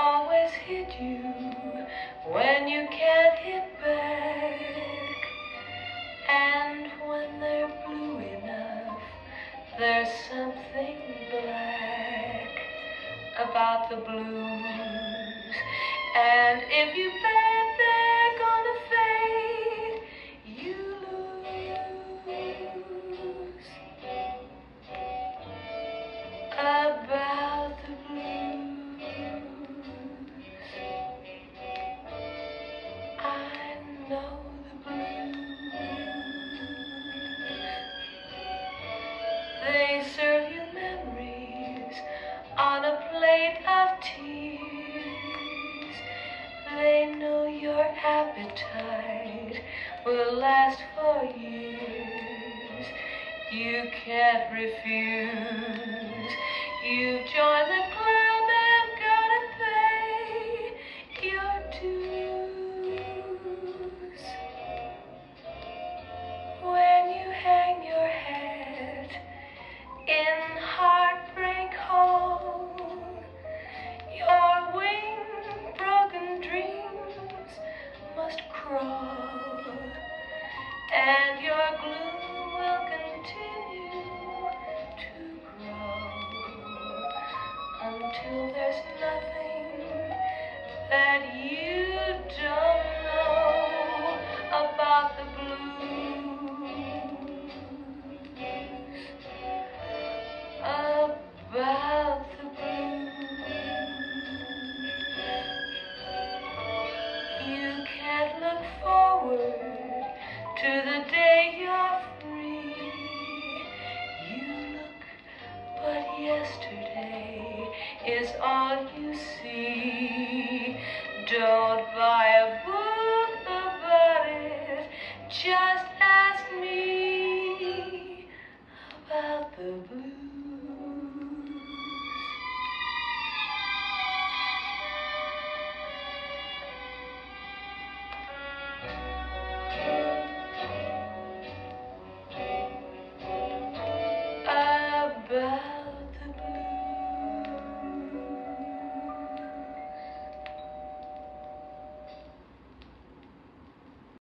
always hit you when you can't hit back. And when they're blue enough, there's something black about the blues. And if you They know your appetite will last for years. You can't refuse. You join the and your gloom will continue to grow until there's nothing that you don't know about the blues. About the blues. You can't look forward to the day you're free. You look, but yesterday is all you see. Don't buy a book about it, just ask me about the book.